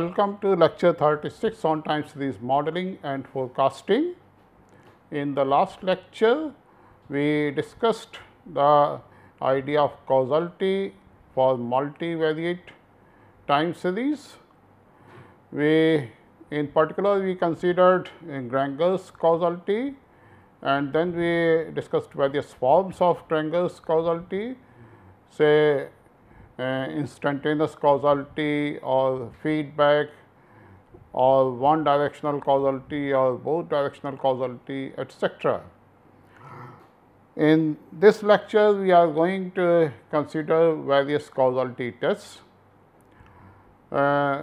Welcome to lecture 36 on time series modeling and forecasting. In the last lecture, we discussed the idea of causality for multivariate time series. We in particular we considered Granger's causality and then we discussed various forms of Granger's causality say instantaneous causality or feedback or one directional causality or both directional causality etcetera. In this lecture, we are going to consider various causality tests. Uh,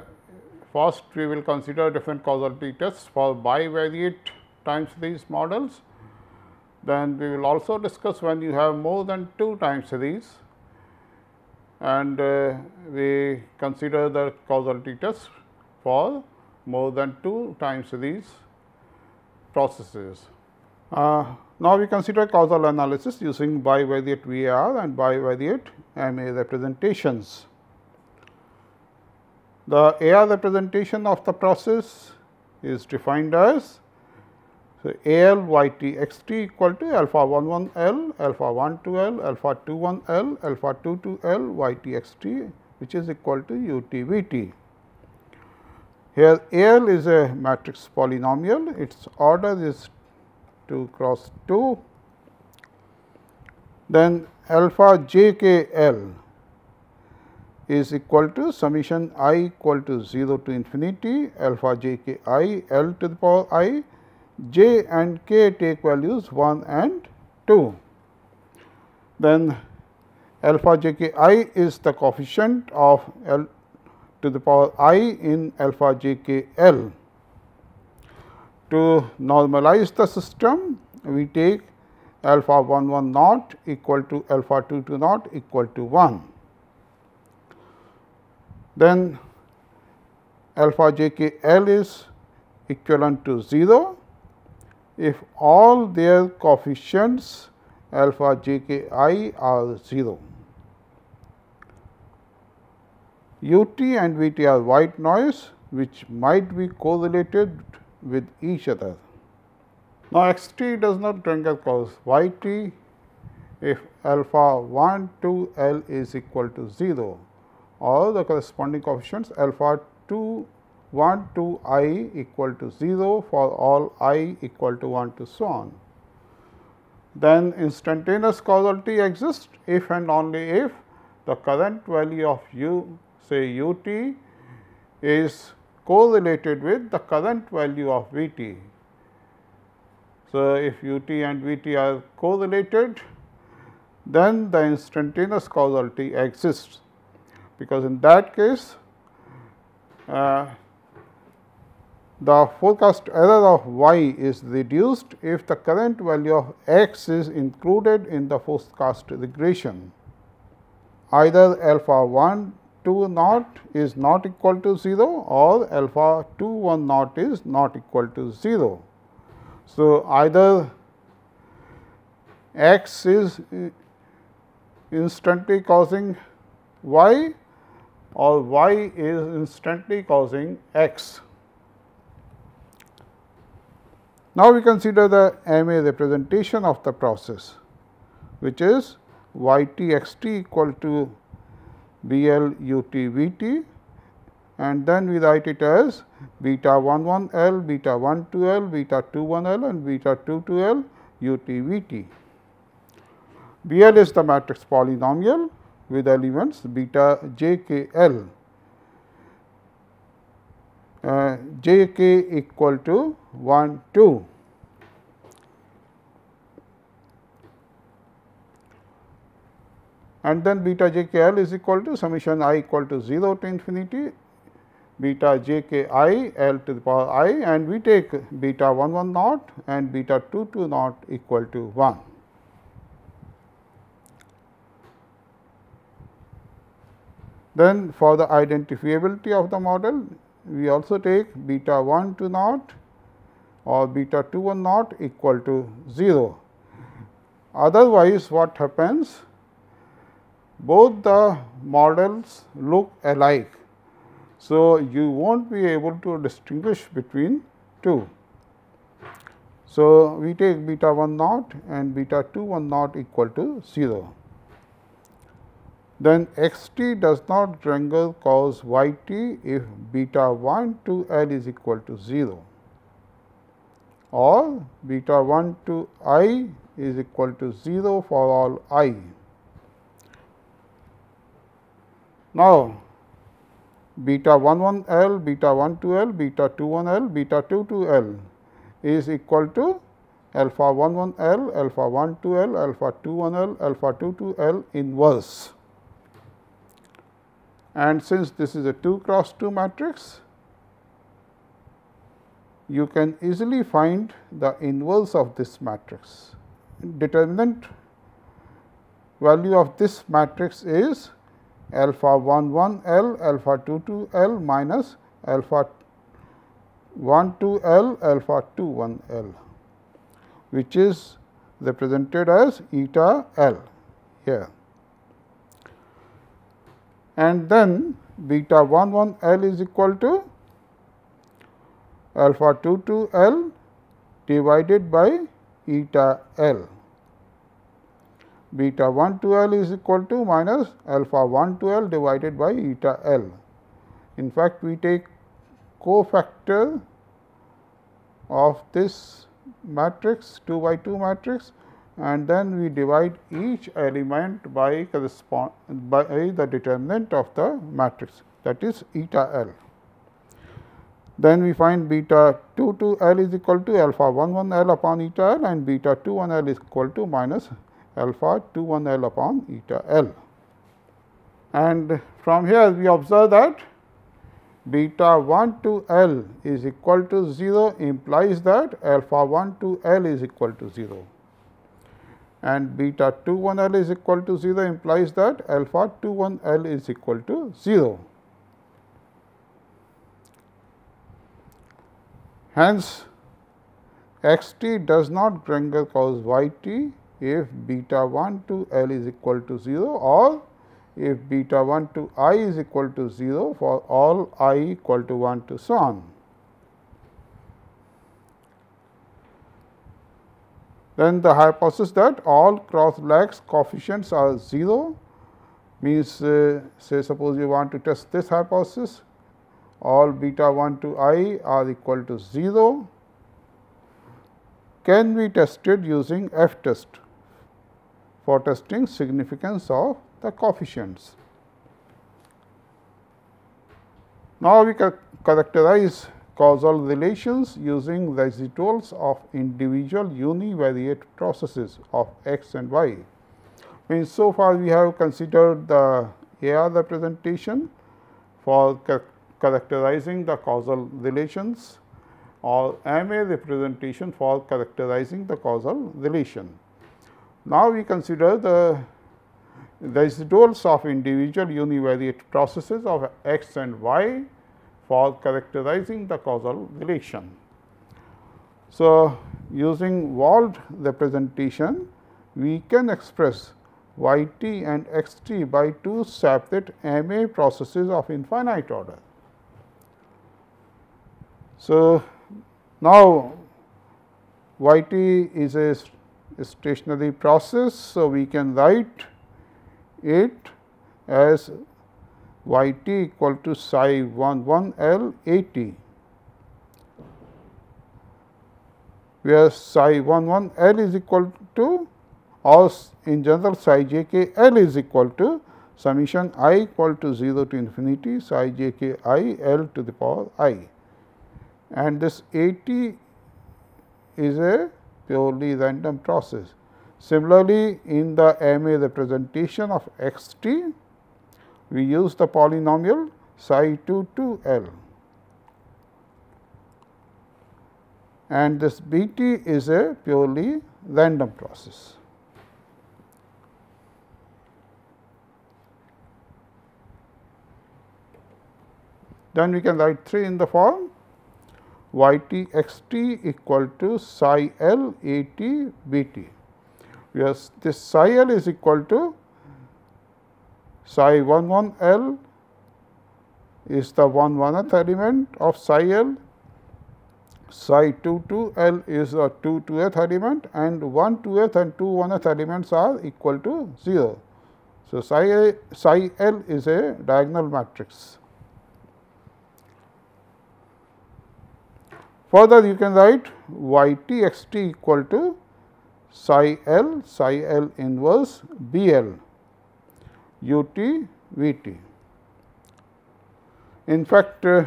first, we will consider different causality tests for bivariate time series models. Then we will also discuss when you have more than two time series and uh, we consider the causality test for more than two time series processes. Uh, now, we consider causal analysis using bivariate VAR and bivariate MA representations. The AR representation of the process is defined as so, AL y t x t equal to alpha 1 1 L, alpha 1 2 L, alpha 2 1 L, alpha 2 2 L y t x t which is equal to u t v t. Here AL is a matrix polynomial, its order is 2 cross 2. Then alpha j k L is equal to summation i equal to 0 to infinity alpha j k i L to the power i j and k take values 1 and 2. Then alpha j k i is the coefficient of L to the power i in alpha j k L. To normalize the system, we take alpha 1 1 naught equal to alpha 2 2 naught equal to 1. Then alpha j k L is equivalent to 0 if all their coefficients alpha j k i are 0. u t and v t are white noise which might be correlated with each other. Now, x t does not Granger cause y t if alpha 1 to L is equal to 0 or the corresponding coefficients alpha 2 1 to i equal to 0 for all i equal to 1 to so on. Then instantaneous causality exists if and only if the current value of u say u t is correlated with the current value of V t. So, if u t and V t are correlated then the instantaneous causality exists because in that case uh, the forecast error of y is reduced if the current value of x is included in the forecast regression. Either alpha 1 2 naught is not equal to 0 or alpha 2 1 naught is not equal to 0. So, either x is uh, instantly causing y or y is instantly causing x. Now, we consider the MA representation of the process which is y t x t equal to B L u t v t and then we write it as beta 1 1 L, beta 1 2 L, beta 2 1 L and beta 2 2 L u t v t. B L is the matrix polynomial with elements beta j k L uh, j k equal to 1 2. And then beta j k L is equal to summation i equal to 0 to infinity beta j k i l to the power i and we take beta 1 1 naught and beta 2 2 naught equal to 1. Then for the identifiability of the model, we also take beta 1 to naught or beta 2 1 naught equal to 0. Otherwise, what happens? Both the models look alike. So, you will not be able to distinguish between two. So, we take beta 1 naught and beta 2 1 naught equal to 0 then x t does not Granger cause y t if beta 1 to L is equal to 0 or beta 1 to i is equal to 0 for all i. Now, beta 1 1 L, beta 1 2 L, beta 2 1 L, beta 2 2 L is equal to alpha 1 1 L, alpha 1 2 L, alpha 2 1 L, alpha 2 2 L inverse and since this is a 2 cross 2 matrix, you can easily find the inverse of this matrix. Determinant value of this matrix is alpha 1 1 L, alpha 2 2 L minus alpha 1 2 L, alpha 2 1 L, which is represented as eta L here and then beta 1 1 L is equal to alpha 2 2 L divided by eta L. Beta 1 2 L is equal to minus alpha 1 2 L divided by eta L. In fact, we take cofactor of this matrix 2 by 2 matrix and then we divide each element by correspond by the determinant of the matrix that is eta L. Then we find beta 2 2 L is equal to alpha 1 1 L upon eta L and beta 2 1 L is equal to minus alpha 2 1 L upon eta L. And from here we observe that beta 1 to L is equal to 0 implies that alpha 1 to L is equal to 0 and beta 2 1 L is equal to 0 implies that alpha 2 1 L is equal to 0. Hence, x t does not Granger cause y t if beta 1 to L is equal to 0 or if beta 1 to i is equal to 0 for all i equal to 1 to so on. Then the hypothesis that all cross Lax coefficients are 0 means uh, say suppose you want to test this hypothesis all beta 1 to i are equal to 0 can be tested using F test for testing significance of the coefficients. Now, we can characterize causal relations using residuals of individual univariate processes of x and y. Means so far we have considered the AR representation for characterizing the causal relations or MA representation for characterizing the causal relation. Now, we consider the residuals of individual univariate processes of x and y for characterizing the causal relation. So, using Wold representation, we can express y t and x t by two separate M A processes of infinite order. So, now y t is a stationary process. So, we can write it as y t equal to psi 1 1 L A t, where psi 1 1 L is equal to or in general psi j k L is equal to summation i equal to 0 to infinity psi j k i L to the power i and this A t is a purely random process. Similarly, in the M A representation of x t, we use the polynomial psi 2 to L. And this B t is a purely random process. Then we can write 3 in the form y t x t equal to psi L A t B t. Yes, this psi L is equal to psi 1 1 l is the 1 1th element of psi l, psi 2 2 l is the 2 2th element and 1 2th and 2 1th elements are equal to 0. So, psi, a, psi l is a diagonal matrix. Further you can write y t x t equal to psi l psi l inverse b l u t v t. In fact, uh,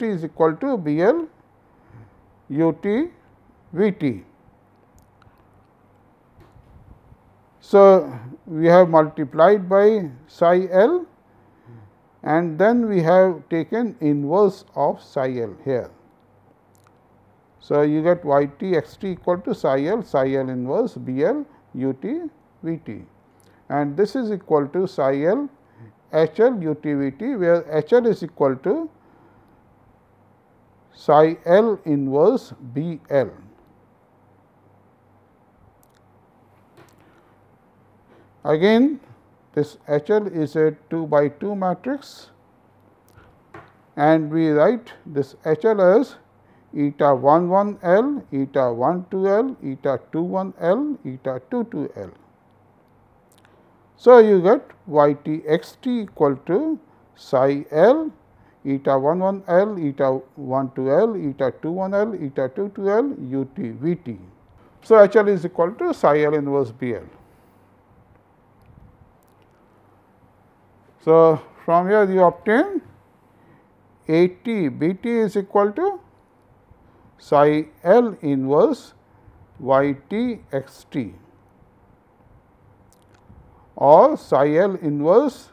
is equal to b l u t v t. So, we have multiplied by psi l and then we have taken inverse of psi l here. So, you get y t x t equal to psi l psi l inverse b l u t v t and this is equal to psi l h l u t v t where h l is equal to psi l inverse b l. Again this H L is a 2 by 2 matrix and we write this H L as eta 1 1 L, eta 1 2 L, eta 2 1 L, eta 2 2 L. So, you get y t x t equal to psi L eta 1 1 L, eta 1 2 L, eta 2 1 L, eta 2 2 L u t v t. So, H L is equal to psi L inverse B L. So, from here you obtain A t B t is equal to psi L inverse y t x t or psi L inverse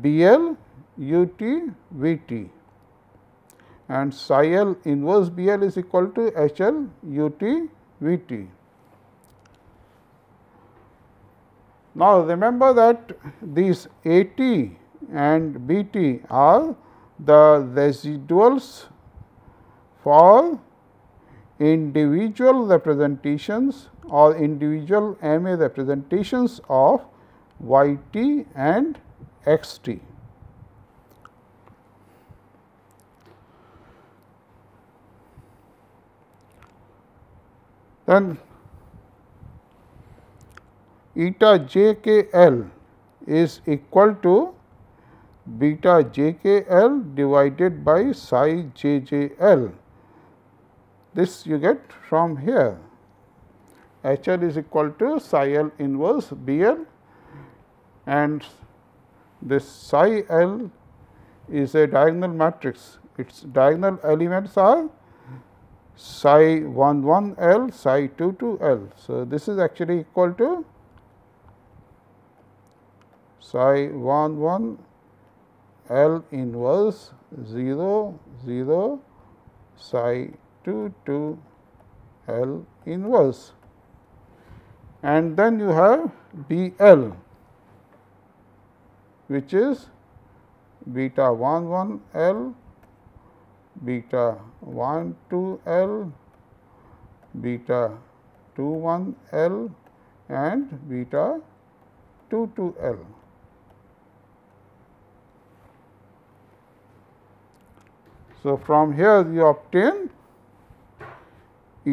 B L u t v t and psi L inverse B L is equal to H L u t v t. Now, remember that these A t and B t are the residuals for individual representations or individual M A representations of y t and x t. Then eta j k l is equal to beta j k l divided by psi j j l. This you get from here H L is equal to psi L inverse B L and this psi L is a diagonal matrix. Its diagonal elements are psi 1 1 L, psi 2 2 L. So, this is actually equal to psi 1 1 L inverse 0 0 psi 2 2 L inverse and then you have B L which is beta 1 1 L, beta 1 2 L, beta 2 1 L and beta 2 2 L. So, from here you obtain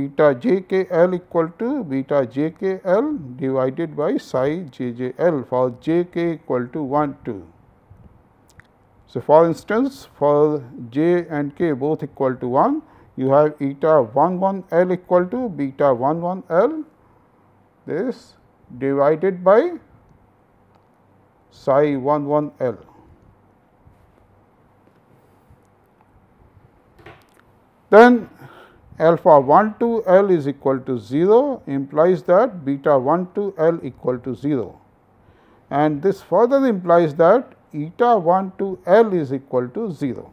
eta j k l equal to beta j k l divided by psi j j l for j k equal to 1 2. So, for instance, for j and k both equal to 1, you have eta 1 1 l equal to beta 1 1 l this divided by psi 1 1 l. Then alpha 1 to L is equal to 0 implies that beta 1 to L equal to 0 and this further implies that eta 1 to L is equal to 0.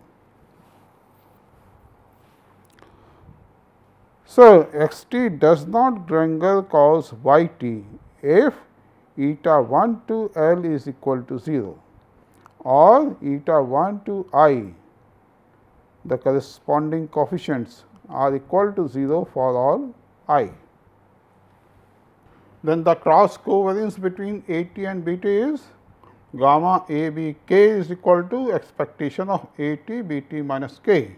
So, x t does not Granger cause y t if eta 1 to L is equal to 0 or eta 1 to i the corresponding coefficients are equal to 0 for all i. Then the cross covariance between A t and B t is gamma A B k is equal to expectation of A t B t minus k.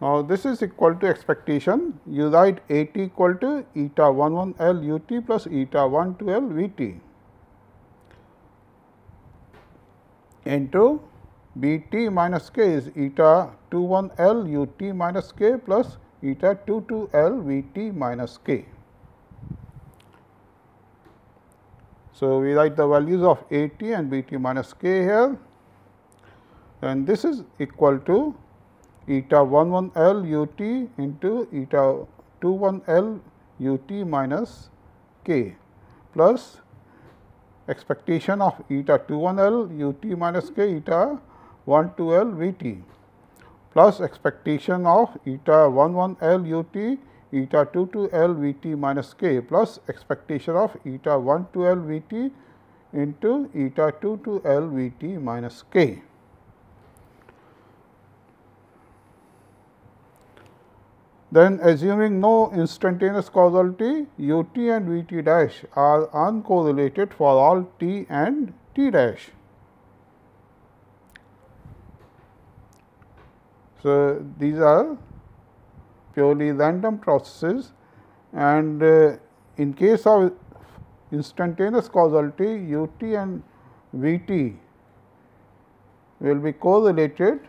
Now, this is equal to expectation you write A t equal to eta 1 1 L u t plus eta 1 2 L v t into B t minus k is eta 2 1 L u t minus k plus eta 2 2 L v t minus k. So, we write the values of A t and B t minus k here and this is equal to eta 1 1 L u t into eta 2 1 L u t minus k plus expectation of eta 2 1 L u t minus k eta 1 2 L V t plus expectation of eta 1 1 L u t eta 2 2 L V t minus k plus expectation of eta 1 2 L V t into eta 2 2 L V t minus k. Then assuming no instantaneous causality, u t and v t dash are uncorrelated for all t and t dash. So, these are purely random processes and uh, in case of instantaneous causality u t and v t will be correlated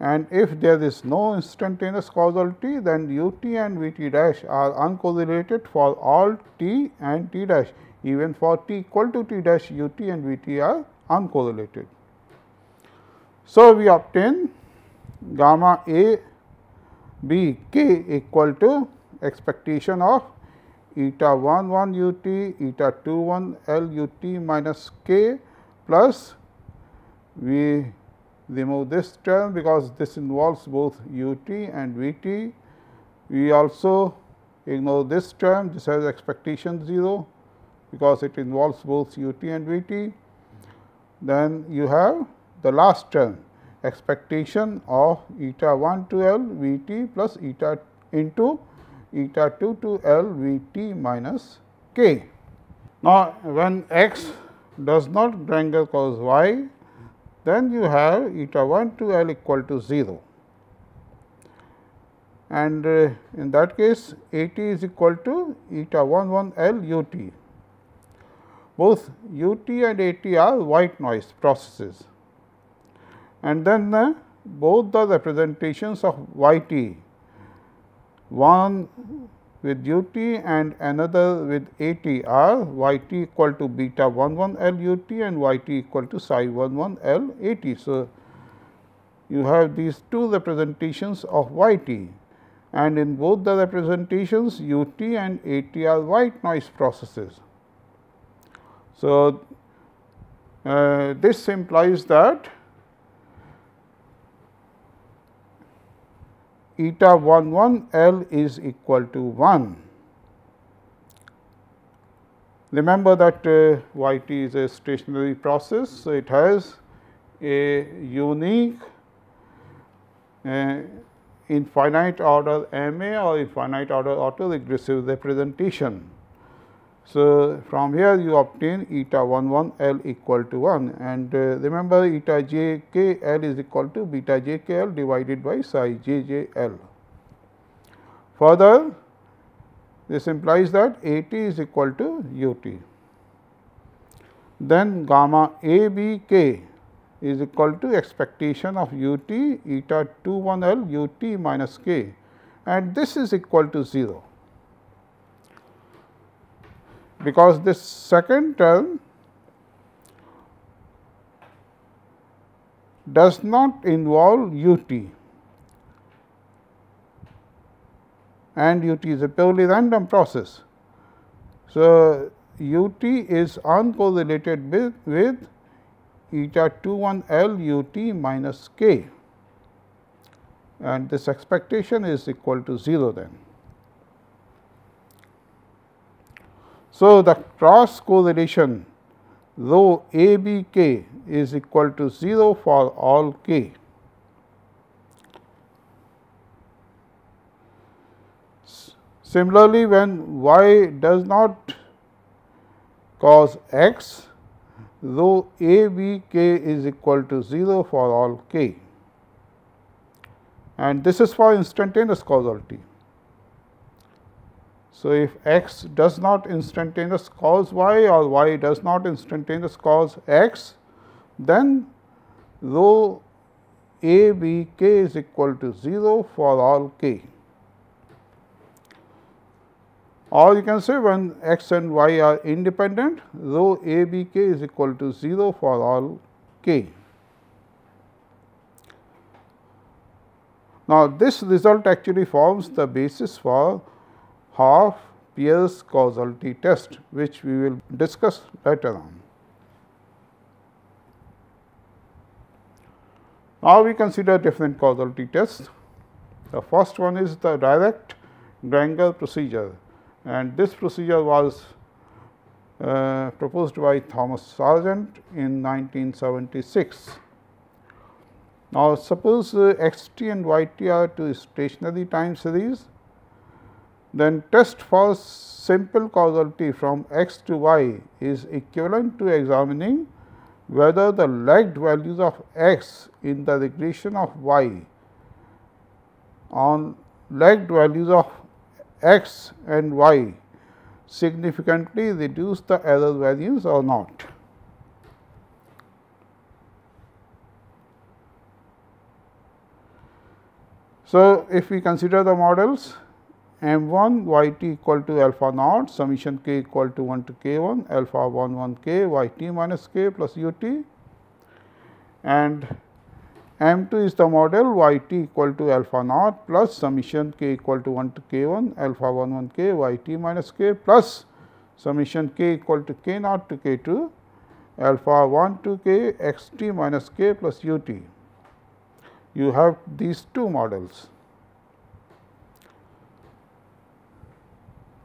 and if there is no instantaneous causality then u t and v t dash are uncorrelated for all t and t dash even for t equal to t dash u t and v t are uncorrelated. So, we obtain gamma A B k equal to expectation of eta 1 1 u t eta 2 1 L u t minus k plus we remove this term because this involves both u t and v t. We also ignore this term this has expectation 0 because it involves both u t and v t. Then you have the last term expectation of eta 1 to L V t plus eta into eta 2 to L V t minus k. Now, when x does not Granger cause y, then you have eta 1 to L equal to 0 and uh, in that case A t is equal to eta 1 1 L u t. Both u t and A t are white noise processes and then uh, both the representations of y t one with u t and another with a t are y t equal to beta 1 1 L u t and y t equal to psi 1 1 L a t. So, you have these two representations of y t and in both the representations u t and a t are white noise processes. So, uh, this implies that eta 1 1 L is equal to 1. Remember that uh, y t is a stationary process. So, it has a unique uh, infinite order M A or infinite order autoregressive representation. So, from here you obtain eta 1 1 L equal to 1 and uh, remember eta j k L is equal to beta j k L divided by psi j j L. Further this implies that A t is equal to u t. Then gamma A b k is equal to expectation of u t eta 2 1 L u t minus k and this is equal to 0 because this second term does not involve u t and u t is a purely random process. So, u t is uncorrelated with, with eta 2 1 L u t minus k and this expectation is equal to 0 then. So, the cross correlation rho A B k is equal to 0 for all k. Similarly, when y does not cause x, rho A B k is equal to 0 for all k and this is for instantaneous causality. So, if x does not instantaneous cause y or y does not instantaneous cause x, then rho a b k is equal to 0 for all k. Or you can say when x and y are independent, rho a b k is equal to 0 for all k. Now, this result actually forms the basis for Haugh Pierce causality test which we will discuss later on. Now, we consider different causality tests. The first one is the direct Granger procedure and this procedure was uh, proposed by Thomas Sargent in 1976. Now, suppose uh, x t and y t are two stationary time series then test for simple causality from x to y is equivalent to examining whether the lagged values of x in the regression of y on lagged values of x and y significantly reduce the error values or not. So, if we consider the models m 1 y t equal to alpha naught summation k equal to 1 to k 1 alpha 1 1 k y t minus k plus u t and m 2 is the model y t equal to alpha naught plus summation k equal to 1 to k 1 alpha 1 1 k y t minus k plus summation k equal to k naught to k 2 alpha 1 to k x t minus k plus u t. You have these two models.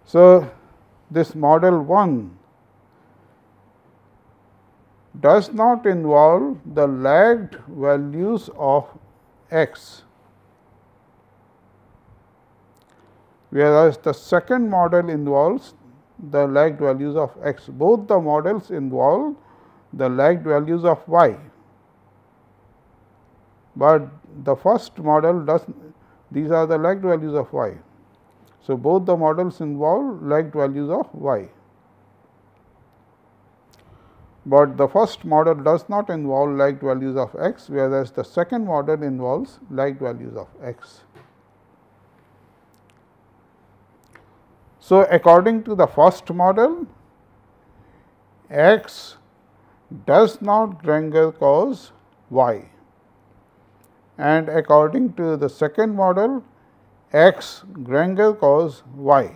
So, this model 1 does not involve the lagged values of x, whereas the second model involves the lagged values of x. Both the models involve the lagged values of y, but the first model does these are the lagged values of y. So, both the models involve lagged values of y, but the first model does not involve lagged values of x, whereas the second model involves lagged values of x. So, according to the first model, x does not Granger cause y and according to the second model x Granger cause y.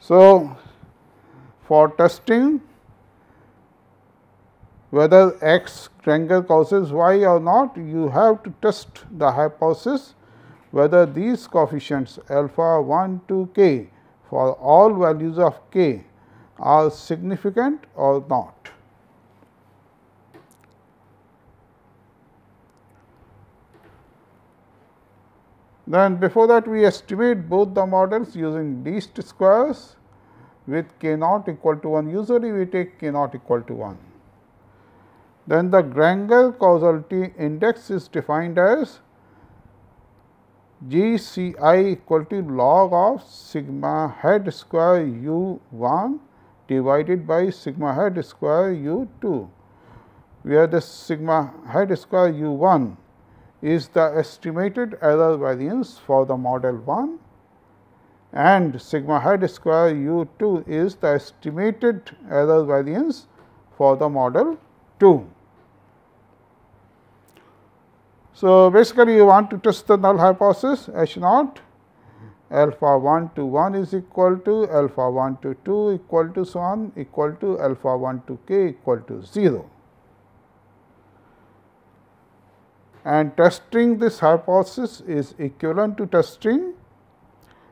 So, for testing whether x Granger causes y or not, you have to test the hypothesis whether these coefficients alpha 1 to k for all values of k are significant or not. Then before that we estimate both the models using least squares with k naught equal to 1 usually we take k naught equal to 1. Then the Granger causality index is defined as G C i equal to log of sigma head square u 1 divided by sigma head square u 2, where the sigma head square u 1 is the estimated error variance for the model 1 and sigma hat square u 2 is the estimated error variance for the model 2. So, basically you want to test the null hypothesis H naught alpha 1 to 1 is equal to alpha 1 to 2 equal to so on equal to alpha 1 to k equal to 0. And testing this hypothesis is equivalent to testing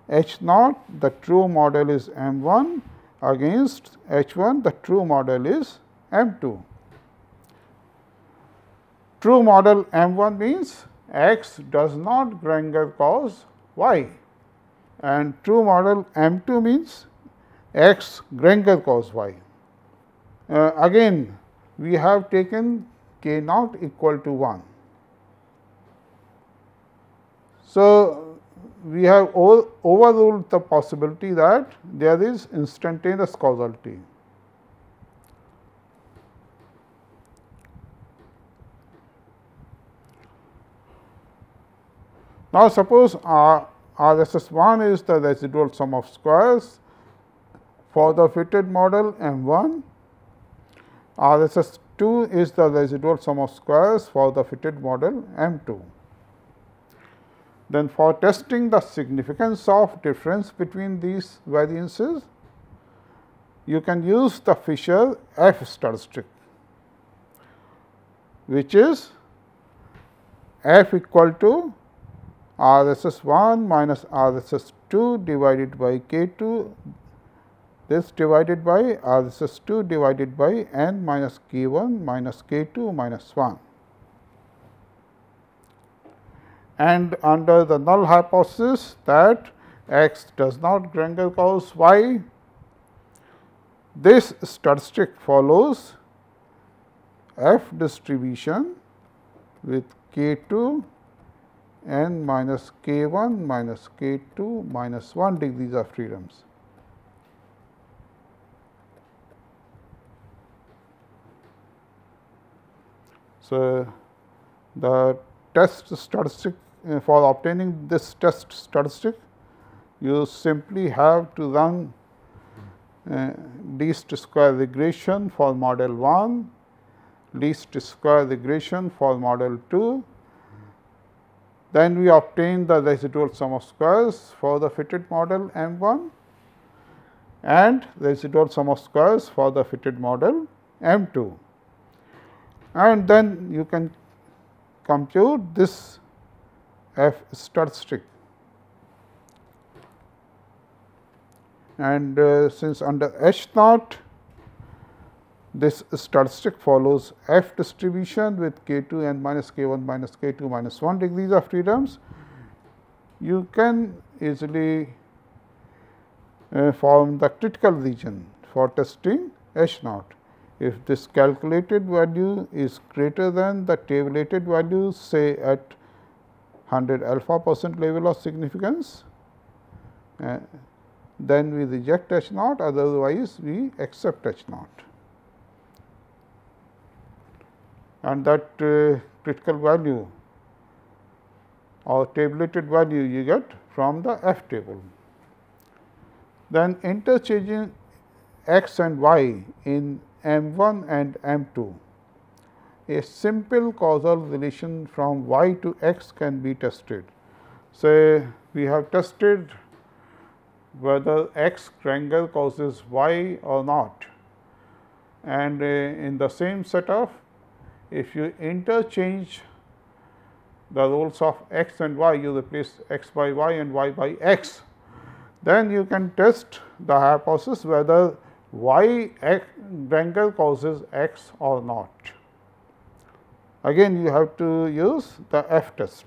H naught the true model is M 1 against H 1 the true model is M 2. True model M 1 means x does not Granger cause y and true model M 2 means x Granger cause y. Uh, again we have taken k naught equal to 1. So, we have overruled the possibility that there is instantaneous causality. Now, suppose uh, R, RSS 1 is the residual sum of squares for the fitted model M 1, RSS 2 is the residual sum of squares for the fitted model M 2. Then for testing the significance of difference between these variances, you can use the Fisher F statistic, which is F equal to RSS 1 minus RSS 2 divided by K 2 this divided by RSS 2 divided by n minus K 1 minus K 2 minus 1 and under the null hypothesis that x does not Granger cause y, this statistic follows f distribution with k 2 n minus k 1 minus k 2 minus 1 degrees of freedoms. So, the test statistic uh, for obtaining this test statistic, you simply have to run uh, least square regression for model 1, least square regression for model 2. Then we obtain the residual sum of squares for the fitted model M 1 and residual sum of squares for the fitted model M 2. And then you can compute this f statistic. And uh, since under H naught this statistic follows f distribution with k 2 and minus k 1 minus k 2 minus 1 degrees of freedoms, you can easily uh, form the critical region for testing H naught. If this calculated value is greater than the tabulated value say at 100 alpha percent level of significance, uh, then we reject H naught otherwise we accept H naught. And that uh, critical value or tabulated value you get from the F table. Then interchanging x and y in M 1 and M 2 a simple causal relation from y to x can be tested. Say we have tested whether x Granger causes y or not and uh, in the same setup if you interchange the roles of x and y you replace x by y and y by x then you can test the hypothesis whether y x Granger causes x or not again you have to use the F test.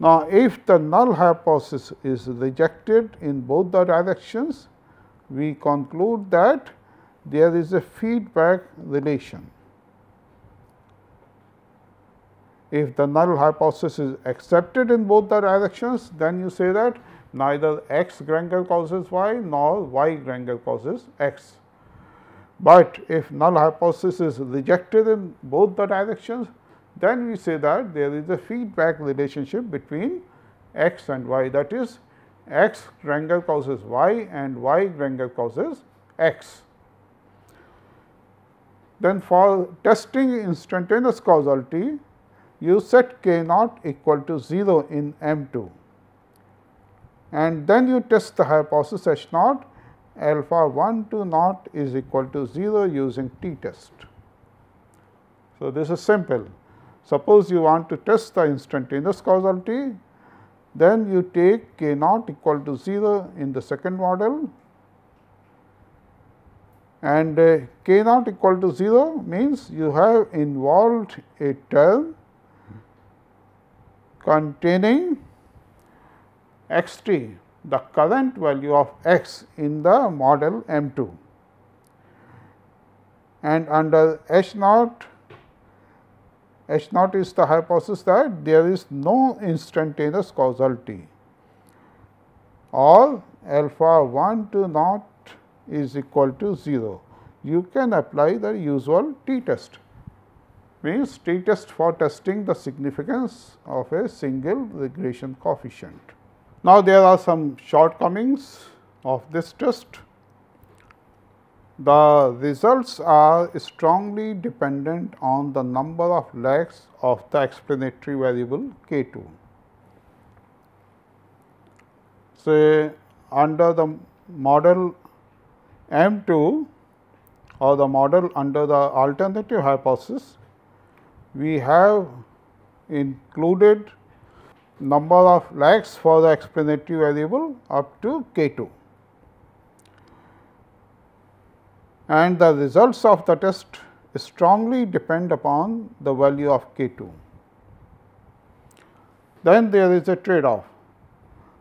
Now, if the null hypothesis is rejected in both the directions, we conclude that there is a feedback relation. If the null hypothesis is accepted in both the directions, then you say that neither x Granger causes y nor y Granger causes x. But if null hypothesis is rejected in both the directions, then we say that there is a feedback relationship between x and y that is x Granger causes y and y Granger causes x. Then for testing instantaneous causality, you set k naught equal to 0 in M 2 and then you test the hypothesis H naught alpha 1 to naught is equal to 0 using t test. So, this is simple. Suppose you want to test the instantaneous causality, then you take k naught equal to 0 in the second model and uh, k naught equal to 0 means you have involved a term containing x t the current value of x in the model M 2 and under H naught H naught is the hypothesis that there is no instantaneous causality or alpha 1 to naught is equal to 0. You can apply the usual t test means t test for testing the significance of a single regression coefficient. Now, there are some shortcomings of this test. The results are strongly dependent on the number of lags of the explanatory variable k 2. Say under the model M 2 or the model under the alternative hypothesis, we have included number of lags for the explanatory variable up to k 2. And the results of the test strongly depend upon the value of k 2. Then there is a trade off.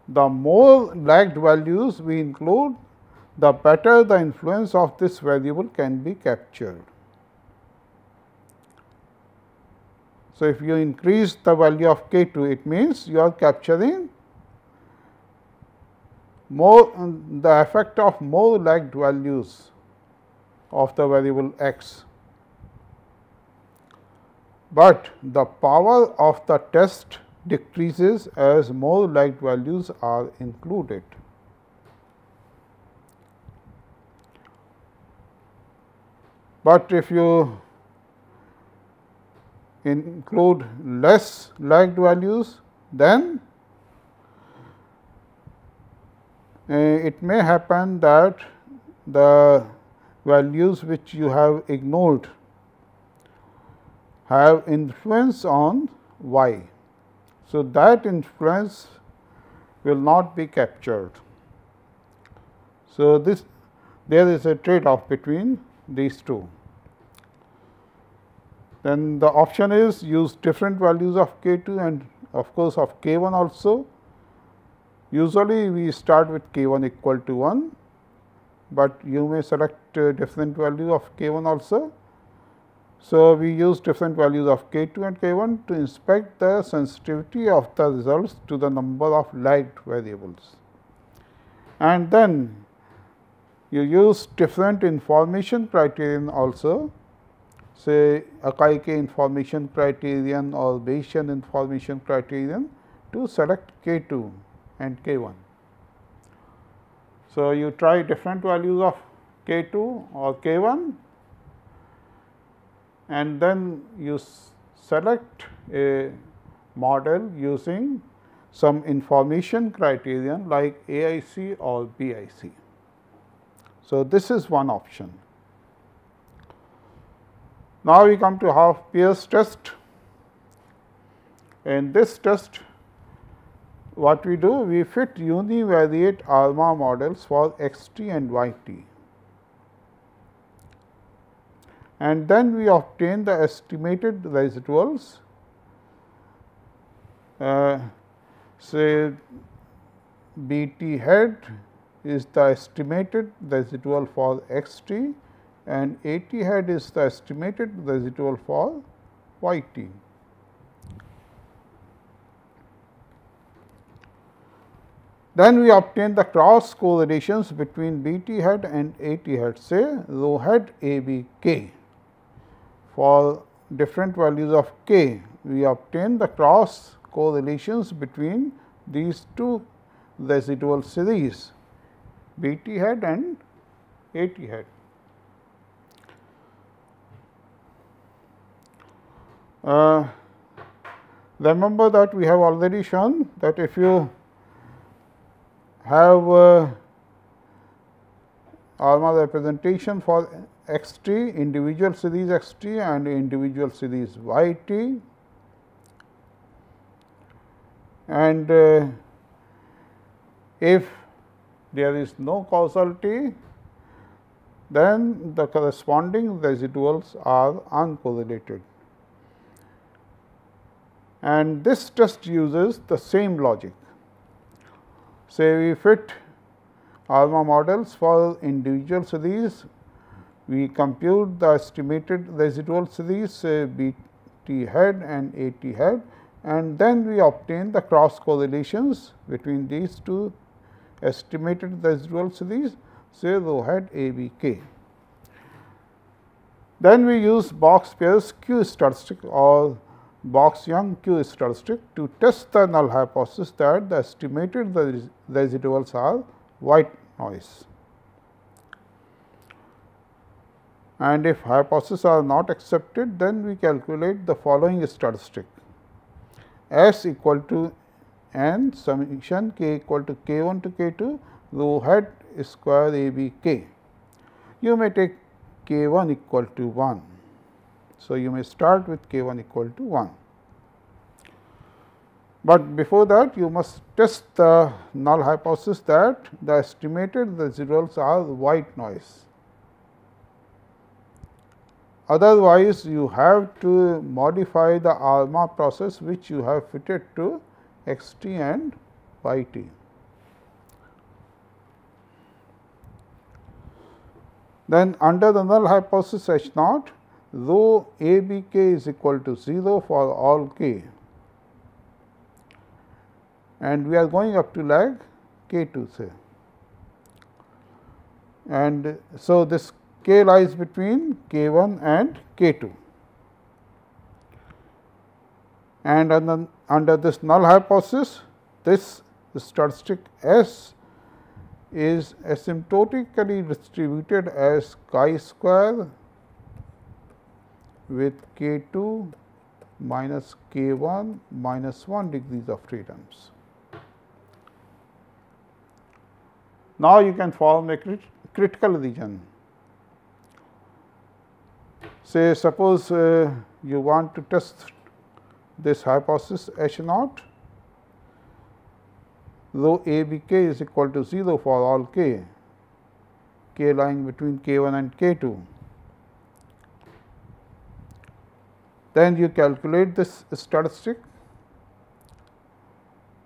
The more lagged values we include, the better the influence of this variable can be captured. So, if you increase the value of k 2, it means you are capturing more the effect of more lagged values of the variable x. But the power of the test decreases as more lagged values are included. But if you include less lagged values, then uh, it may happen that the values which you have ignored have influence on y. So, that influence will not be captured. So, this there is a trade off between these two. Then the option is use different values of k 2 and of course, of k 1 also. Usually, we start with k 1 equal to 1, but you may select uh, different value of k 1 also. So, we use different values of k 2 and k 1 to inspect the sensitivity of the results to the number of lagged variables. And then you use different information criterion also say Akaike information criterion or Bayesian information criterion to select k 2 and k 1. So, you try different values of k 2 or k 1 and then you select a model using some information criterion like AIC or BIC. So, this is one option. Now, we come to Haugh Pierce test. In this test, what we do? We fit univariate ARMA models for x t and y t. And then we obtain the estimated residuals. Uh, say B t head is the estimated residual for x t and A t hat is the estimated residual for y t. Then we obtain the cross correlations between B t hat and A t hat say rho hat A B k. For different values of k, we obtain the cross correlations between these two residual series B t hat and A t head. Uh, remember that we have already shown that if you have uh, ARMA representation for x t individual series x t and individual series y t and uh, if there is no causality then the corresponding residuals are uncorrelated. And this test uses the same logic. Say we fit ARMA models for individual series, we compute the estimated residual series say B t head and A t head and then we obtain the cross correlations between these two estimated residual series say rho hat A B k. Then we use Box Pierce Q statistic or Box Ljung Q statistic to test the null hypothesis that the estimated the residuals are white noise. And if hypotheses are not accepted, then we calculate the following statistic S equal to n summation k equal to k 1 to k 2 rho hat square a b k. You may take k 1 equal to 1. So, you may start with k 1 equal to 1. But before that you must test the null hypothesis that the estimated residuals are white noise. Otherwise, you have to modify the ARMA process which you have fitted to x t and y t. Then under the null hypothesis H naught, rho A B k is equal to 0 for all k and we are going up to lag k 2 say. And so, this k lies between k 1 and k 2 and under, under this null hypothesis this statistic S is asymptotically distributed as chi square with k 2 minus k 1 minus 1 degrees of freedoms. Now, you can form a crit critical region. Say suppose uh, you want to test this hypothesis H naught rho a b k is equal to 0 for all k, k lying between k 1 and k 2. Then you calculate this statistic.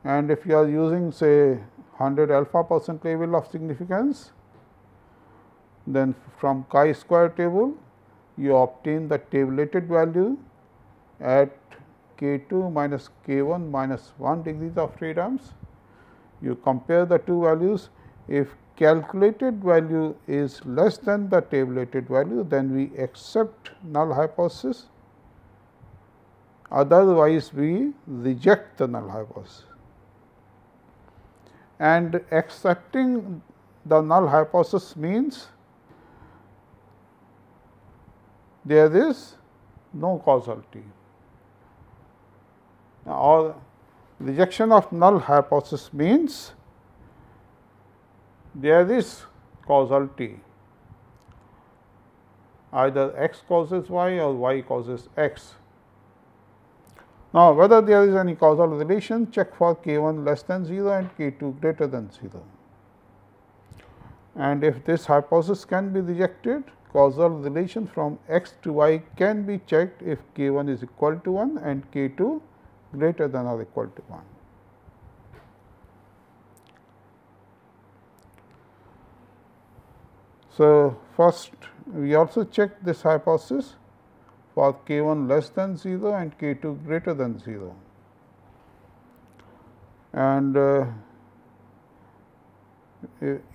And if you are using say 100 alpha percent level of significance, then from chi square table you obtain the tabulated value at k 2 minus k 1 minus 1 degrees of freedoms you compare the two values. If calculated value is less than the tabulated value, then we accept null hypothesis, otherwise we reject the null hypothesis. And accepting the null hypothesis means there is no causality or rejection of null hypothesis means there is causality either x causes y or y causes x. Now, whether there is any causal relation check for k 1 less than 0 and k 2 greater than 0. And if this hypothesis can be rejected causal relation from x to y can be checked if k 1 is equal to 1 and k 2 greater than or equal to 1. So, first we also check this hypothesis for k 1 less than 0 and k 2 greater than 0. And uh,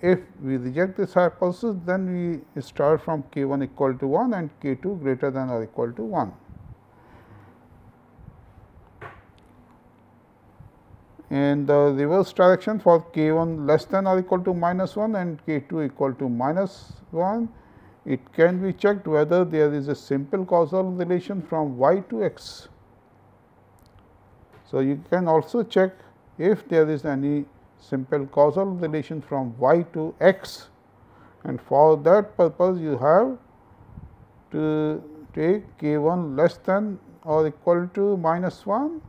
if we reject this hypothesis, then we start from k 1 equal to 1 and k 2 greater than or equal to 1. in the reverse direction for k 1 less than or equal to minus 1 and k 2 equal to minus 1, it can be checked whether there is a simple causal relation from y to x. So, you can also check if there is any simple causal relation from y to x and for that purpose you have to take k 1 less than or equal to minus 1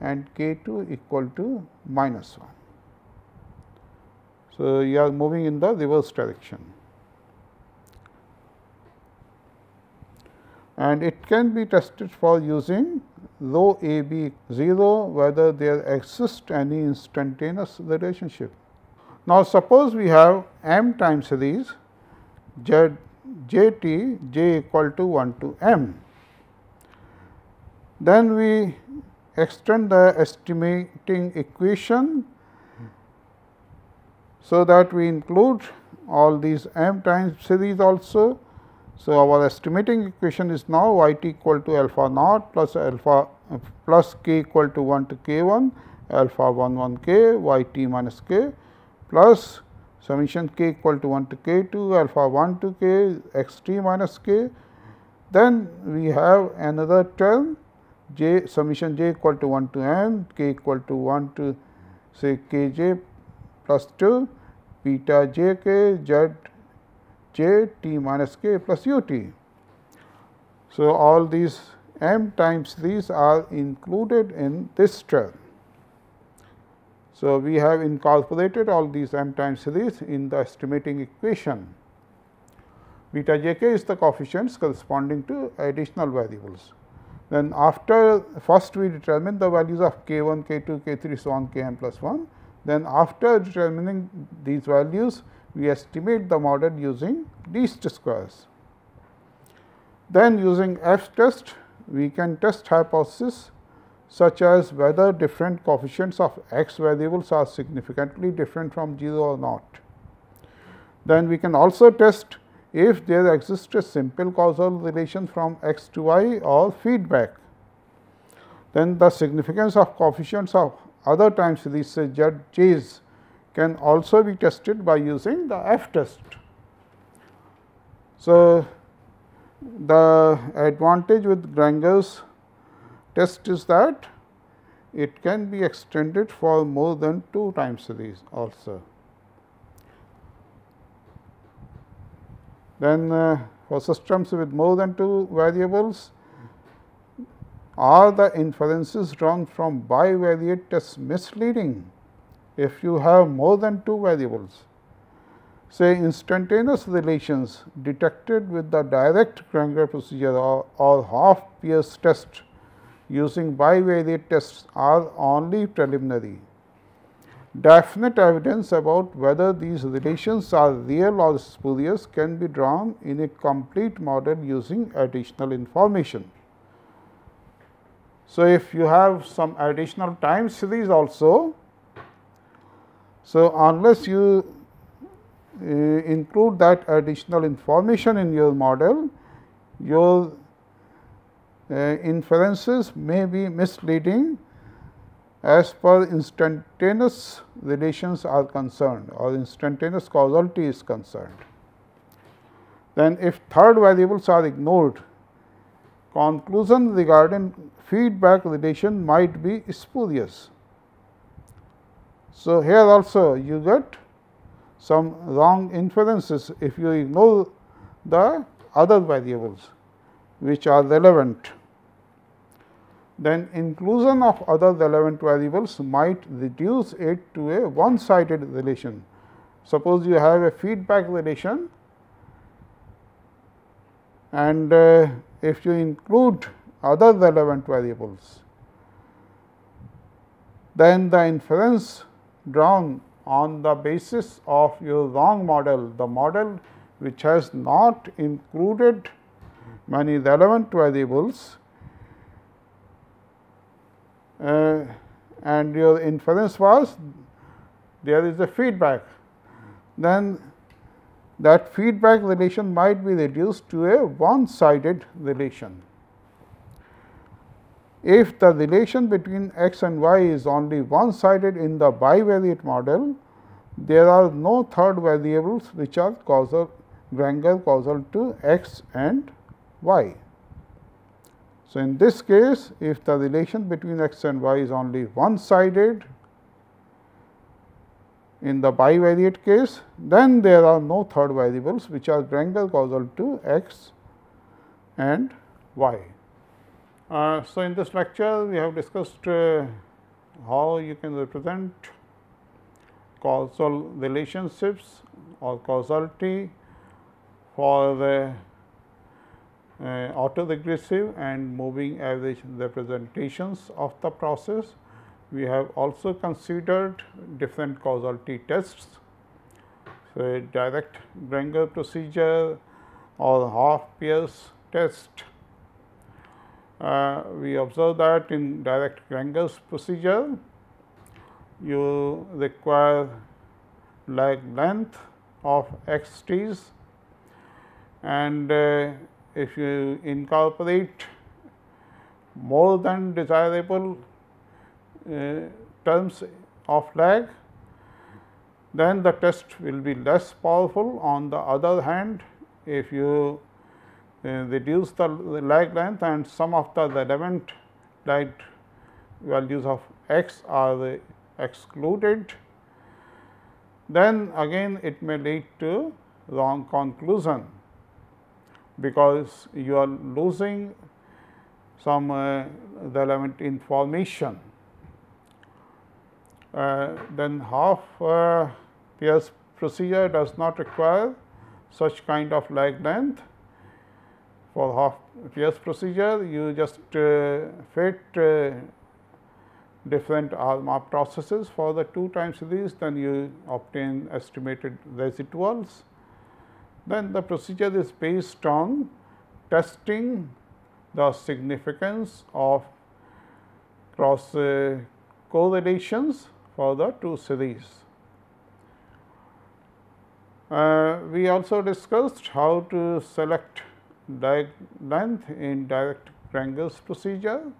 and k 2 equal to minus 1. So, you are moving in the reverse direction. And it can be tested for using rho a b 0 whether there exists any instantaneous relationship. Now, suppose we have m time series z j t j equal to 1 to m. Then we extend the estimating equation so that we include all these m times series also. So, our estimating equation is now y t equal to alpha naught plus alpha plus k equal to 1 to k 1 alpha 1 1 k y t minus k plus summation k equal to 1 to k 2 alpha 1 to k x t minus k. Then we have another term j summation j equal to 1 to n k equal to 1 to say k j plus 2 beta j k z j t minus k plus u t. So, all these m times these are included in this term. So, we have incorporated all these m times series in the estimating equation. Beta j k is the coefficients corresponding to additional variables. Then after first we determine the values of k 1, k 2, k 3, so on k m plus 1 then after determining these values, we estimate the model using least squares. Then using F test, we can test hypothesis such as whether different coefficients of x variables are significantly different from 0 or not. Then we can also test if there exists a simple causal relation from x to y or feedback. Then the significance of coefficients of other times these z j's can also be tested by using the F test. So, the advantage with Granger's test is that it can be extended for more than 2 time series also. Then uh, for systems with more than 2 variables, are the inferences drawn from bivariate tests misleading if you have more than two variables? Say instantaneous relations detected with the direct Granger procedure or, or Haugh Pierce test using bivariate tests are only preliminary. Definite evidence about whether these relations are real or spurious can be drawn in a complete model using additional information. So, if you have some additional time series also, so unless you uh, include that additional information in your model, your uh, inferences may be misleading as per instantaneous relations are concerned or instantaneous causality is concerned. Then if third variables are ignored, conclusion regarding feedback relation might be spurious. So, here also you get some wrong inferences if you ignore the other variables which are relevant. Then inclusion of other relevant variables might reduce it to a one sided relation. Suppose you have a feedback relation and uh, if you include other relevant variables, then the inference drawn on the basis of your wrong model, the model which has not included many relevant variables uh, and your inference was there is a feedback, then that feedback relation might be reduced to a one sided relation. If the relation between x and y is only one sided in the bivariate model, there are no third variables which are causal Granger causal to x and y. So, in this case if the relation between x and y is only one sided in the bivariate case, then there are no third variables which are Granger causal to x and y. Uh, so, in this lecture we have discussed uh, how you can represent causal relationships or causality for the uh, autoregressive and moving average representations of the process. We have also considered different causality tests, so direct Granger procedure or Haugh Pierce test. Uh, we observe that in direct Granger's procedure, you require lag length of x t's and uh, if you incorporate more than desirable uh, terms of lag, then the test will be less powerful. On the other hand, if you reduce the, lag length and some of the relevant lag values of x are excluded, then again it may lead to wrong conclusion because you are losing some uh, relevant information. Uh, then Haugh uh, procedure does not require such kind of lag length. For Haugh Pierce procedure, you just uh, fit uh, different ARMA processes for the two time series, then you obtain estimated residuals then the procedure is based on testing the significance of cross uh, correlations for the two series. Uh, we also discussed how to select length in direct Granger's procedure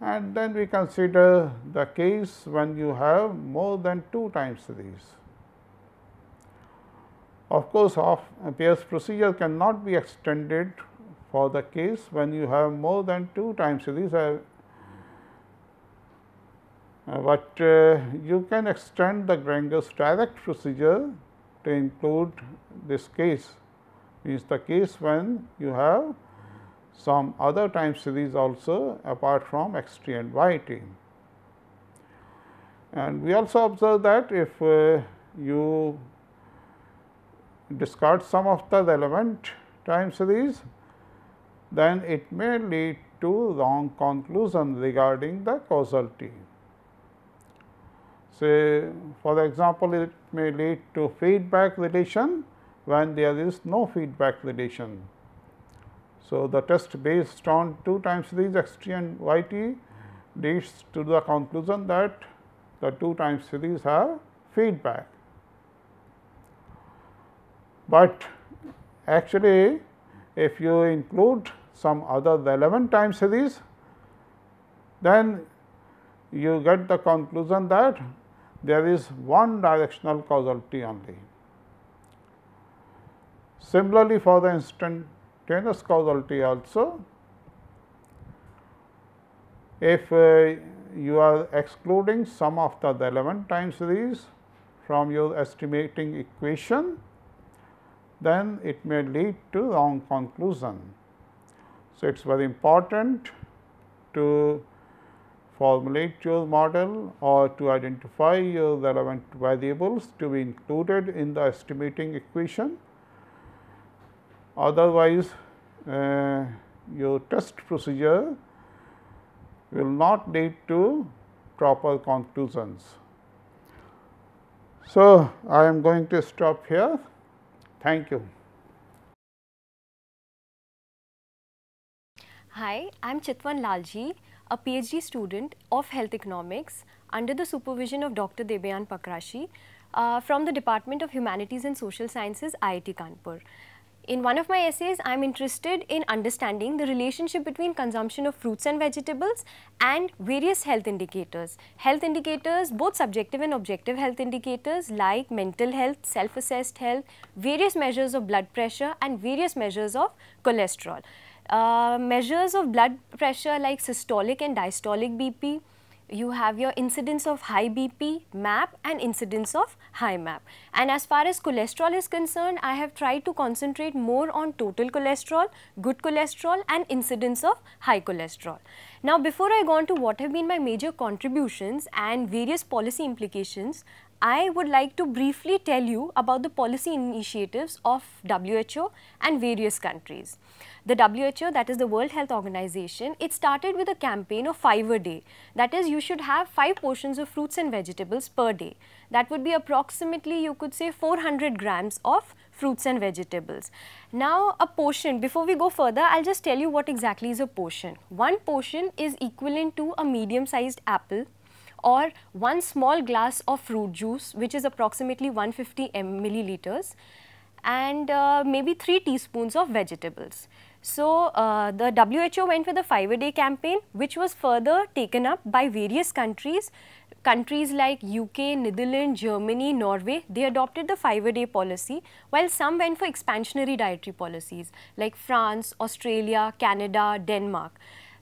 and then we consider the case when you have more than two time series. Of course, of Pierce procedure cannot be extended for the case when you have more than two time series, uh, uh, but uh, you can extend the Granger's direct procedure to include this case means the case when you have some other time series also apart from x t and y t. And we also observe that if uh, you discard some of the relevant time series, then it may lead to wrong conclusion regarding the causality. Say for example, it may lead to feedback relation when there is no feedback relation. So, the test based on two time series x t and y t leads to the conclusion that the two time series have feedback but actually if you include some other relevant time series, then you get the conclusion that there is one directional causality only. Similarly, for the instantaneous causality also, if uh, you are excluding some of the relevant time series from your estimating equation, then it may lead to wrong conclusion. So, it is very important to formulate your model or to identify your relevant variables to be included in the estimating equation. Otherwise, uh, your test procedure will not lead to proper conclusions. So, I am going to stop here. Thank you. Hi, I am Chitwan Lalji, a PhD student of Health Economics under the supervision of Dr. Debayan Pakrashi uh, from the Department of Humanities and Social Sciences, IIT Kanpur. In one of my essays, I am interested in understanding the relationship between consumption of fruits and vegetables and various health indicators. Health indicators, both subjective and objective health indicators like mental health, self-assessed health, various measures of blood pressure and various measures of cholesterol. Uh, measures of blood pressure like systolic and diastolic BP, you have your incidence of high BP, MAP and incidence of high MAP. And as far as cholesterol is concerned, I have tried to concentrate more on total cholesterol, good cholesterol and incidence of high cholesterol. Now before I go on to what have been my major contributions and various policy implications, I would like to briefly tell you about the policy initiatives of WHO and various countries. The WHO, that is the World Health Organization, it started with a campaign of 5 a day. That is, you should have 5 portions of fruits and vegetables per day. That would be approximately, you could say, 400 grams of fruits and vegetables. Now, a portion, before we go further, I'll just tell you what exactly is a portion. One portion is equivalent to a medium-sized apple or one small glass of fruit juice which is approximately 150 milliliters and uh, maybe 3 teaspoons of vegetables. So, uh, the WHO went with the 5 a day campaign which was further taken up by various countries. Countries like UK, Netherlands, Germany, Norway, they adopted the 5 a day policy while some went for expansionary dietary policies like France, Australia, Canada, Denmark.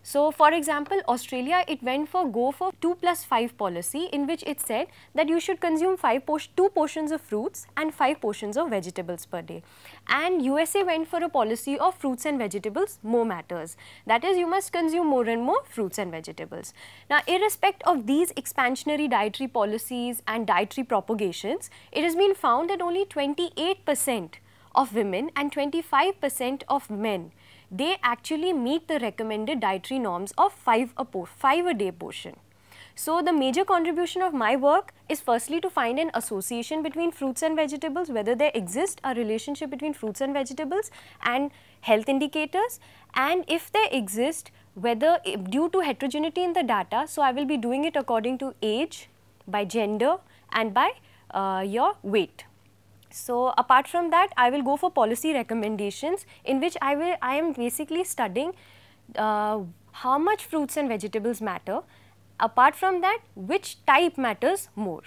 So, for example, Australia it went for go for 2 plus 5 policy in which it said that you should consume 5 por 2 portions of fruits and 5 portions of vegetables per day. And USA went for a policy of fruits and vegetables more matters. That is you must consume more and more fruits and vegetables. Now, irrespective of these expansionary dietary policies and dietary propagations, it has been found that only 28 percent of women and 25 percent of men they actually meet the recommended dietary norms of 5 a, 5 a day portion. So, the major contribution of my work is firstly to find an association between fruits and vegetables, whether there exists a relationship between fruits and vegetables and health indicators and if they exist whether due to heterogeneity in the data. So, I will be doing it according to age, by gender and by uh, your weight. So, apart from that I will go for policy recommendations in which I will I am basically studying uh, how much fruits and vegetables matter. Apart from that which type matters more.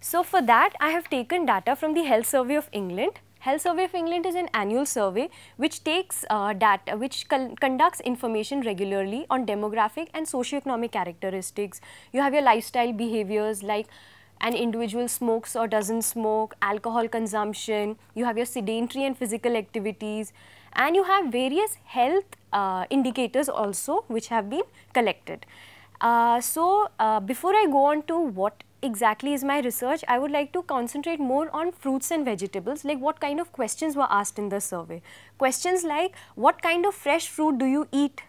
So, for that I have taken data from the Health Survey of England. Health Survey of England is an annual survey which takes uh, data, which conducts information regularly on demographic and socio-economic characteristics. You have your lifestyle behaviors like an individual smokes or doesn't smoke, alcohol consumption, you have your sedentary and physical activities and you have various health uh, indicators also which have been collected. Uh, so, uh, before I go on to what exactly is my research, I would like to concentrate more on fruits and vegetables like what kind of questions were asked in the survey. Questions like what kind of fresh fruit do you eat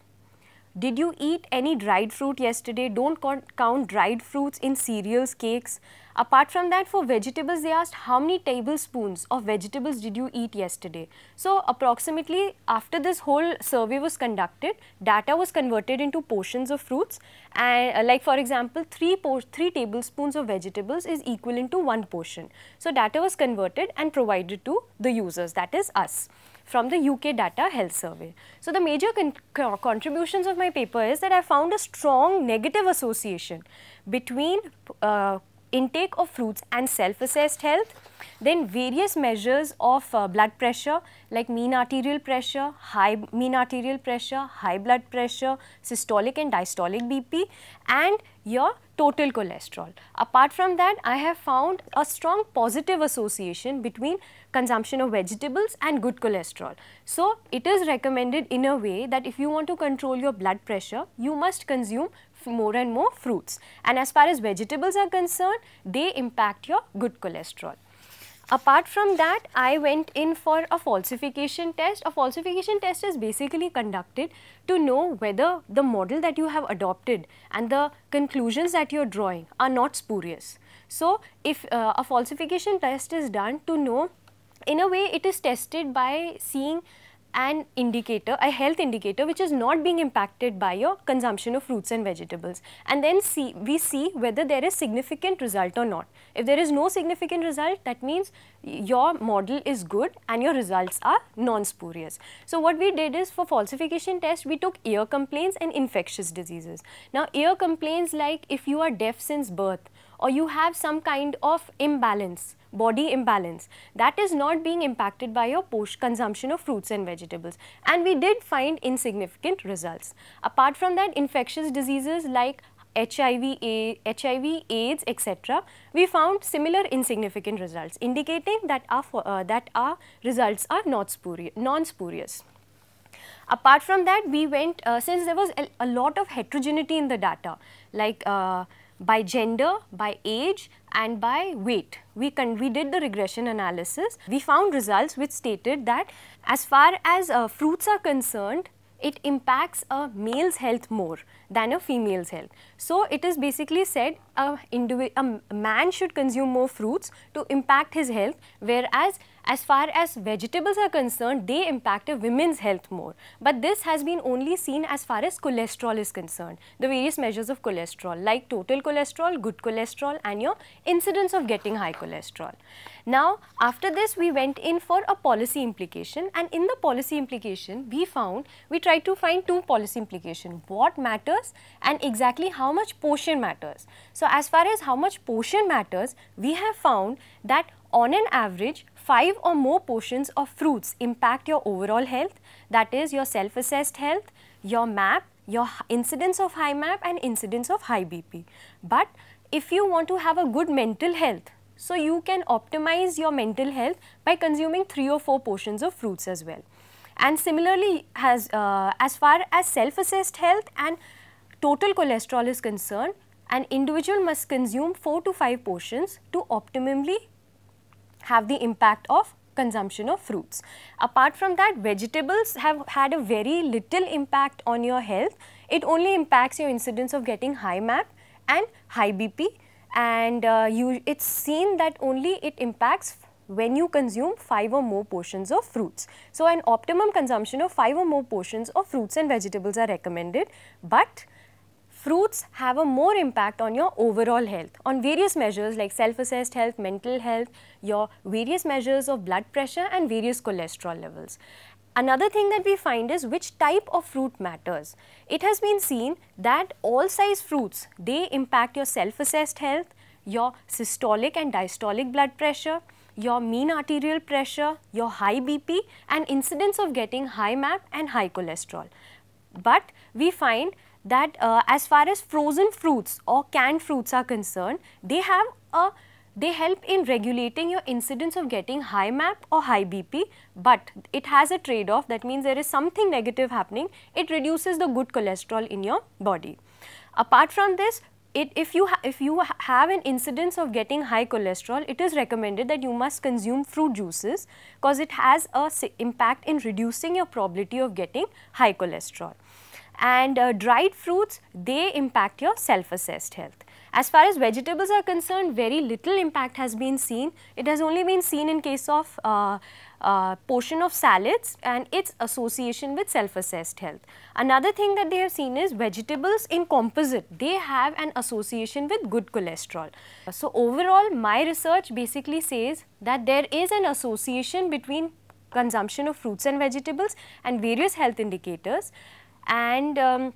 did you eat any dried fruit yesterday? Don't count dried fruits in cereals, cakes. Apart from that, for vegetables, they asked how many tablespoons of vegetables did you eat yesterday? So, approximately after this whole survey was conducted, data was converted into portions of fruits and uh, like for example, 3, 3 tablespoons of vegetables is equivalent to 1 portion. So, data was converted and provided to the users that is us from the UK Data Health Survey. So, the major con contributions of my paper is that I found a strong negative association between uh, intake of fruits and self-assessed health, then various measures of uh, blood pressure like mean arterial pressure, high mean arterial pressure, high blood pressure, systolic and diastolic BP and your total cholesterol. Apart from that, I have found a strong positive association between consumption of vegetables and good cholesterol. So, it is recommended in a way that if you want to control your blood pressure, you must consume more and more fruits. And as far as vegetables are concerned, they impact your good cholesterol. Apart from that, I went in for a falsification test. A falsification test is basically conducted to know whether the model that you have adopted and the conclusions that you are drawing are not spurious. So, if uh, a falsification test is done to know in a way it is tested by seeing an indicator, a health indicator which is not being impacted by your consumption of fruits and vegetables and then see we see whether there is significant result or not. If there is no significant result that means your model is good and your results are non-spurious. So what we did is for falsification test we took ear complaints and infectious diseases. Now ear complaints like if you are deaf since birth or you have some kind of imbalance body imbalance that is not being impacted by your post consumption of fruits and vegetables and we did find insignificant results. Apart from that infectious diseases like HIV, A, HIV, AIDS, etc., we found similar insignificant results, indicating that our, uh, that our results are not spurious, non-spurious. Apart from that, we went, uh, since there was a, a, lot of heterogeneity in the data, like uh, by gender, by age and by weight. We, can we did the regression analysis. We found results which stated that as far as uh, fruits are concerned, it impacts a male's health more than a female's health. So, it is basically said a, a man should consume more fruits to impact his health whereas as far as vegetables are concerned, they impact women's health more. But this has been only seen as far as cholesterol is concerned, the various measures of cholesterol like total cholesterol, good cholesterol and your incidence of getting high cholesterol. Now, after this we went in for a policy implication and in the policy implication we found, we tried to find two policy implication, what matters and exactly how much portion matters. So, as far as how much portion matters, we have found that on an average 5 or more portions of fruits impact your overall health that is your self-assessed health, your MAP, your incidence of high MAP and incidence of high BP. But if you want to have a good mental health, so you can optimize your mental health by consuming 3 or 4 portions of fruits as well. And similarly, uh, as far as self-assessed health and total cholesterol is concerned, an individual must consume 4 to 5 portions to optimally have the impact of consumption of fruits. Apart from that, vegetables have had a very little impact on your health. It only impacts your incidence of getting high MAP and high BP and uh, you, it's seen that only it impacts when you consume 5 or more portions of fruits. So, an optimum consumption of 5 or more portions of fruits and vegetables are recommended, but fruits have a more impact on your overall health on various measures like self-assessed health, mental health, your various measures of blood pressure and various cholesterol levels. Another thing that we find is which type of fruit matters. It has been seen that all size fruits, they impact your self-assessed health, your systolic and diastolic blood pressure, your mean arterial pressure, your high BP and incidence of getting high MAP and high cholesterol. But we find that uh, as far as frozen fruits or canned fruits are concerned, they have a they help in regulating your incidence of getting high MAP or high BP, but it has a trade-off. That means there is something negative happening, it reduces the good cholesterol in your body. Apart from this, it, if you if you ha have an incidence of getting high cholesterol, it is recommended that you must consume fruit juices because it has a impact in reducing your probability of getting high cholesterol and uh, dried fruits they impact your self-assessed health. As far as vegetables are concerned, very little impact has been seen. It has only been seen in case of uh, uh, portion of salads and its association with self-assessed health. Another thing that they have seen is vegetables in composite, they have an association with good cholesterol. So overall, my research basically says that there is an association between consumption of fruits and vegetables and various health indicators and um,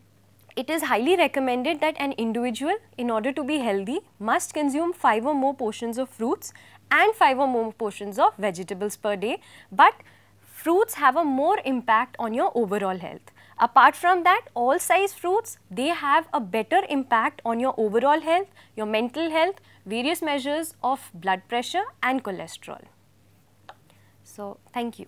it is highly recommended that an individual in order to be healthy must consume 5 or more portions of fruits and 5 or more portions of vegetables per day, but fruits have a more impact on your overall health. Apart from that, all size fruits, they have a better impact on your overall health, your mental health, various measures of blood pressure and cholesterol. So, thank you.